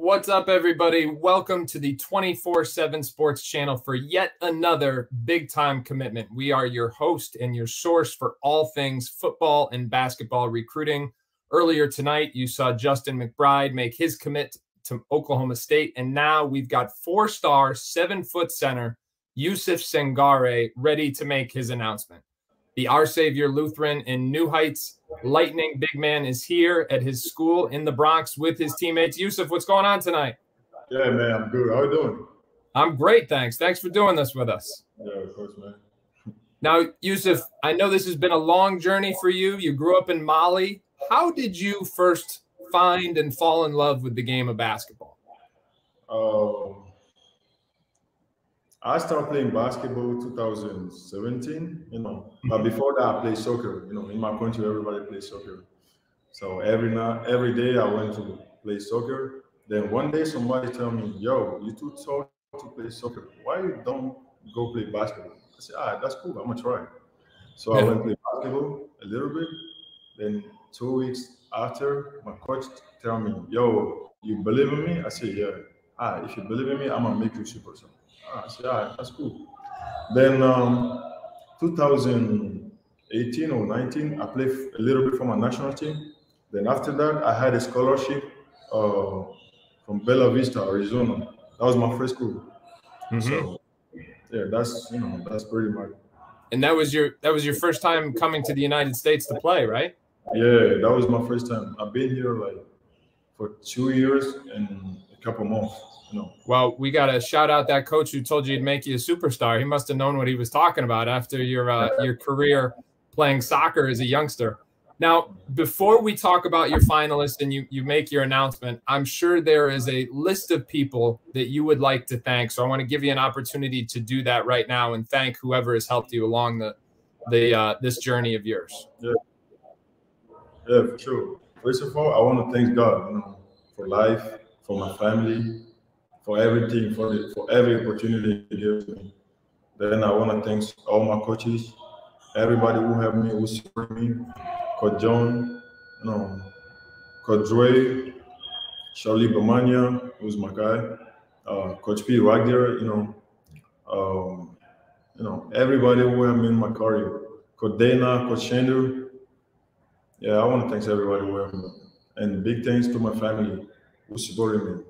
What's up, everybody? Welcome to the 24 7 Sports channel for yet another big time commitment. We are your host and your source for all things football and basketball recruiting. Earlier tonight, you saw Justin McBride make his commit to Oklahoma State. And now we've got four star, seven foot center, Youssouf Singare, ready to make his announcement. The Our Savior Lutheran in New Heights Lightning big man is here at his school in the Bronx with his teammates. Youssouf, what's going on tonight? Yeah, man, I'm good. How are you doing? I'm great, thanks. Thanks for doing this with us. Yeah, of course, man. Now, Youssouf, I know this has been a long journey for you. You grew up in Mali. How did you first find and fall in love with the game of basketball? Um, I started playing basketball 2017, you know. But before that, I played soccer. You know, in my country, everybody plays soccer. So every night, every day, I went to play soccer. Then one day, somebody tell me, "Yo, you too tall to play soccer. Why you don't go play basketball?" I said, "Ah, that's cool. I'm gonna try." So yeah. I went play basketball a little bit. Then two weeks after, my coach tell me, "Yo, you believe in me?" I said, "Yeah." Ah, if you believe in me, I'm gonna make you superstar. Ah, I said, all right, that's cool. Then um, 2018 or 19, I played a little bit for my national team. Then after that, I had a scholarship uh, from Bella Vista, Arizona. That was my first school. Mm-hmm. So yeah, that's you know that's pretty much. And that was your that was your first time coming to the United States to play, right? Yeah, that was my first time. I've been here like for two years and a couple months. No. Well, we got to shout out that coach who told you he'd make you a superstar. He must have known what he was talking about after your uh, your career playing soccer as a youngster. Now, before we talk about your finalists and you you make your announcement, I'm sure there is a list of people that you would like to thank. So I want to give you an opportunity to do that right now and thank whoever has helped you along the the uh, this journey of yours. Yeah. Yeah, for sure. First of all, I want to thank God, you know, for life, for my family, for everything, for the, for every opportunity he gives me. Then I want to thank all my coaches, everybody who helped me, who supported me, Coach John, you know, Coach Dre, Charlie Bamania, who's my guy, uh, Coach P. Wagner, you know, um, you know, everybody who helped me in my career, Coach Dana, Coach Shandu. Yeah, I want to thank everybody. And big thanks to my family who supported me.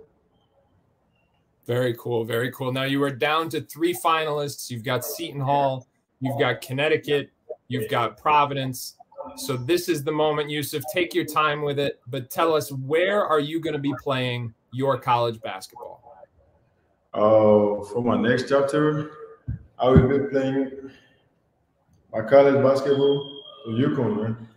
Very cool. Very cool. Now you are down to three finalists. You've got Seton Hall, you've got Connecticut, you've got Providence. So this is the moment, Youssouf. Take your time with it, but tell us where are you going to be playing your college basketball? Uh, for my next chapter, I will be playing my college basketball for UConn, man.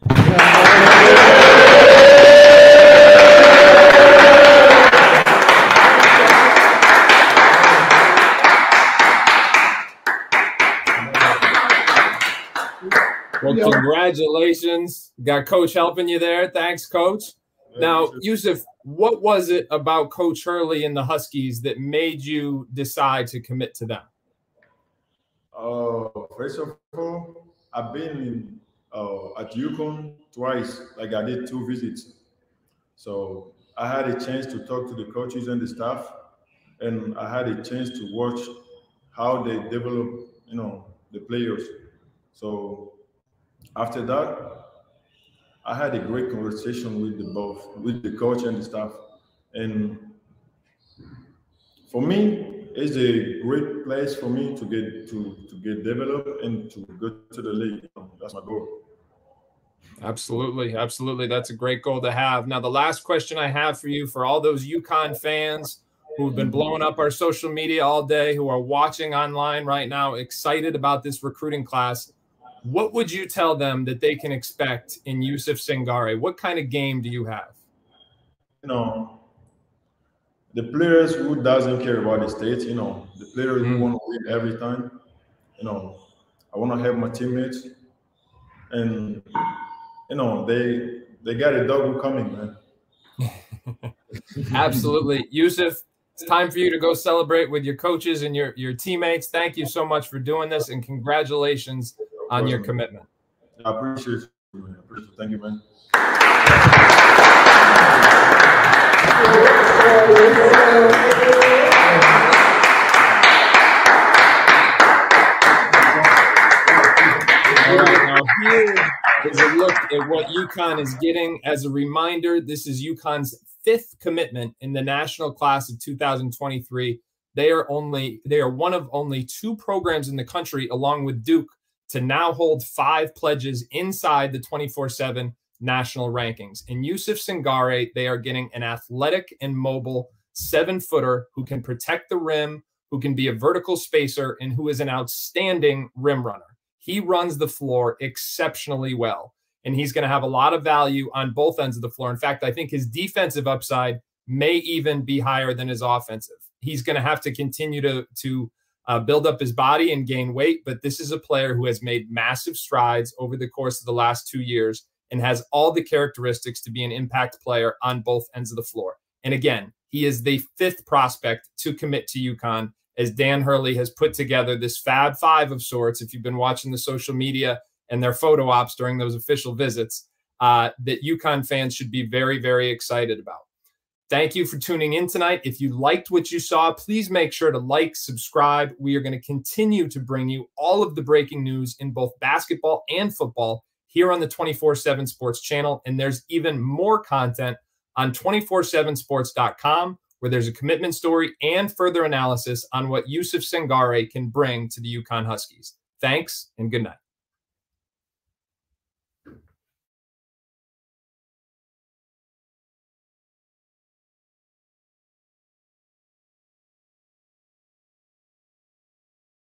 Well, congratulations. Got coach helping you there. Thanks, coach. Now, Youssouf, what was it about Coach Hurley and the Huskies that made you decide to commit to them? Uh, first of all, I've been in, uh, at UConn twice. Like I did two visits, so I had a chance to talk to the coaches and the staff, and I had a chance to watch how they develop, you know, the players. So after that, I had a great conversation with the both, with the coach and the staff. And for me, it's a great place for me to get to to get developed and to go to the league. That's my goal. Absolutely, absolutely. That's a great goal to have. Now, the last question I have for you, for all those UConn fans who've been blowing up our social media all day, who are watching online right now, excited about this recruiting class what would you tell them that they can expect in Youssouf Singare? What kind of game do you have? You know, the players who doesn't care about the state, you know, the players mm. who want to win every time. You know, I want to have my teammates, and you know, they they got a double coming, man. Absolutely, Youssouf. It's time for you to go celebrate with your coaches and your your teammates. Thank you so much for doing this, and congratulations on your commitment. I appreciate you. I appreciate Thank you, man at what UConn is getting. As a reminder, this is UConn's fifth commitment in the national class of 2023. They are only they are one of only two programs in the country, along with Duke, to now hold five pledges inside the 24/7 national rankings. In Youssouf Singare, they are getting an athletic and mobile seven footer who can protect the rim, who can be a vertical spacer, and who is an outstanding rim runner. He runs the floor exceptionally well, and he's going to have a lot of value on both ends of the floor. In fact, I think his defensive upside may even be higher than his offensive. He's going to have to continue to to uh, build up his body and gain weight, but this is a player who has made massive strides over the course of the last two years and has all the characteristics to be an impact player on both ends of the floor. And again, he is the fifth prospect to commit to UConn as Dan Hurley has put together this Fab Five of sorts. If you've been watching the social media and their photo ops during those official visits, uh, that UConn fans should be very, very excited about. Thank you for tuning in tonight. If you liked what you saw, please make sure to like, subscribe. We are going to continue to bring you all of the breaking news in both basketball and football here on the 24 7 Sports channel. And there's even more content on 247sports.com where there's a commitment story and further analysis on what Youssouf Singare can bring to the UConn Huskies. Thanks and good night.